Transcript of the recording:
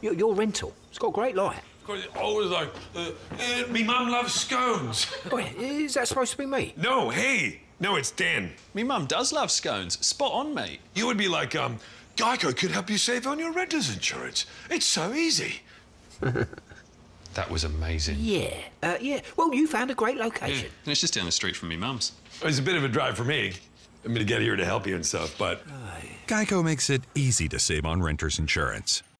your, your rental. It's got a great light. Always like, uh, uh, me mum loves scones. Oh, is that supposed to be me? No, hey, no, it's Dan. Me mum does love scones. Spot on, mate. You would be like, um, Geico could help you save on your renter's insurance. It's so easy. That was amazing. Yeah, uh, yeah. Well, you found a great location. And it's just down the street from me mum's. It's a bit of a drive for me. I'm going to get here to help you and stuff, but Geico makes it easy to save on renter's insurance.